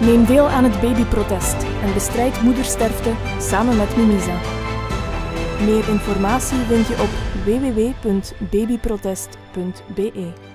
Neem deel aan het babyprotest en bestrijd moedersterfte samen met Mimisa. Meer informatie vind je op www.babyprotest.be.